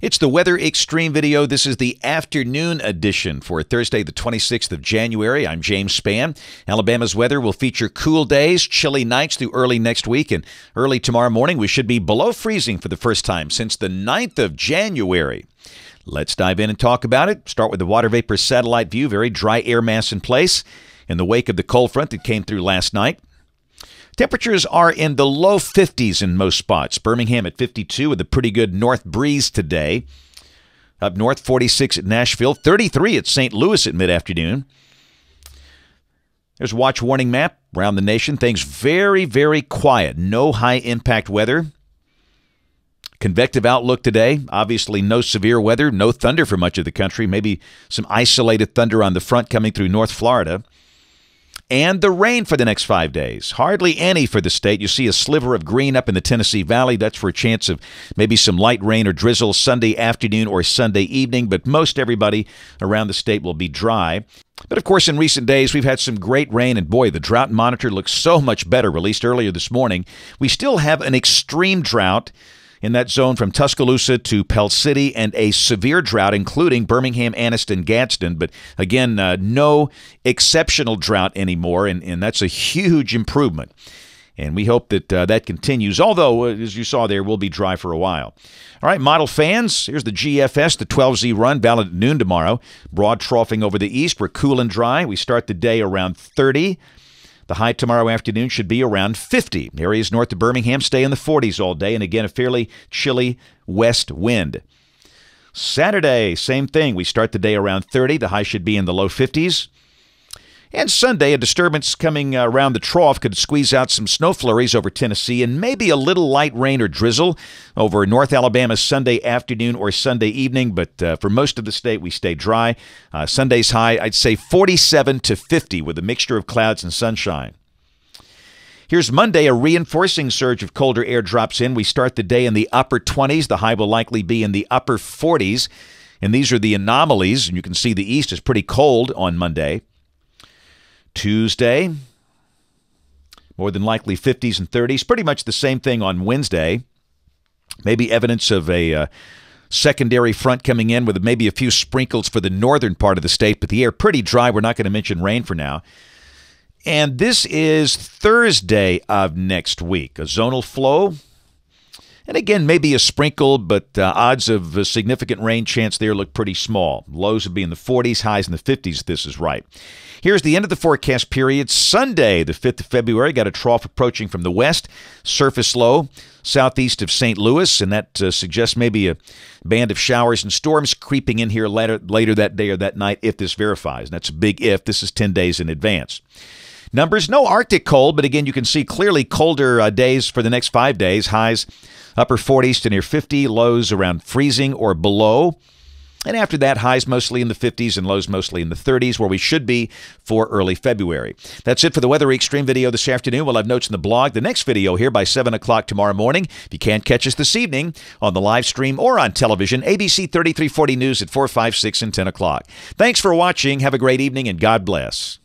It's the Weather Xtreme video. This is the afternoon edition for Thursday, the 26th of January. I'm James Spann. Alabama's weather will feature cool days, chilly nights through early next week, and early tomorrow morning we should be below freezing for the first time since the 9th of January. Let's dive in and talk about it. Start with the water vapor satellite view. Very dry air mass in place in the wake of the cold front that came through last night. Temperatures are in the low 50s in most spots. Birmingham at 52 with a pretty good north breeze today. Up north, 46 at Nashville, 33 at St. Louis at mid afternoon. There's a watch warning map around the nation. Things very, very quiet. No high impact weather. Convective outlook today. Obviously, no severe weather, no thunder for much of the country. Maybe some isolated thunder on the front coming through North Florida and the rain for the next five days. Hardly any for the state. You see a sliver of green up in the Tennessee Valley. That's for a chance of maybe some light rain or drizzle Sunday afternoon or Sunday evening, but most everybody around the state will be dry. But of course, in recent days, we've had some great rain, and boy, the drought monitor looks so much better, released earlier this morning. We still have an extreme drought in that zone from Tuscaloosa to Pell City and a severe drought, including Birmingham, Anniston, Gadsden. But again, uh, no exceptional drought anymore, and, and that's a huge improvement. And we hope that uh, that continues, although, uh, as you saw there, will be dry for a while. All right, model fans, here's the GFS, the 12Z run, valid at noon tomorrow. Broad troughing over the east. We're cool and dry. We start the day around 30. The high tomorrow afternoon should be around 50. Areas north of Birmingham stay in the 40s all day, and again, a fairly chilly west wind. Saturday, same thing. We start the day around 30. The high should be in the low 50s. And Sunday, a disturbance coming uh, around the trough could squeeze out some snow flurries over Tennessee and maybe a little light rain or drizzle over North Alabama Sunday afternoon or Sunday evening. But uh, for most of the state, we stay dry. Uh, Sunday's high, I'd say 47 to 50 with a mixture of clouds and sunshine. Here's Monday, a reinforcing surge of colder air drops in. We start the day in the upper 20s. The high will likely be in the upper 40s. And these are the anomalies. And you can see the east is pretty cold on Monday. Tuesday, more than likely 50s and 30s. Pretty much the same thing on Wednesday. Maybe evidence of a uh, secondary front coming in with maybe a few sprinkles for the northern part of the state, but the air pretty dry. We're not going to mention rain for now. And this is Thursday of next week. A zonal flow and again, maybe a sprinkle, but uh, odds of a significant rain chance there look pretty small. Lows would be in the 40s, highs in the 50s. If This is right. Here's the end of the forecast period. Sunday, the 5th of February, got a trough approaching from the west, surface low southeast of St. Louis, and that uh, suggests maybe a band of showers and storms creeping in here later, later that day or that night if this verifies. And that's a big if. This is 10 days in advance. Numbers no Arctic cold, but again, you can see clearly colder uh, days for the next five days. Highs upper 40s to near 50, lows around freezing or below. And after that, highs mostly in the 50s and lows mostly in the 30s, where we should be for early February. That's it for the Weather Xtreme video this afternoon. We'll have notes in the blog. The next video here by 7 o'clock tomorrow morning. If you can't catch us this evening on the live stream or on television, ABC 3340 News at 4, 5, 6, and 10 o'clock. Thanks for watching. Have a great evening, and God bless.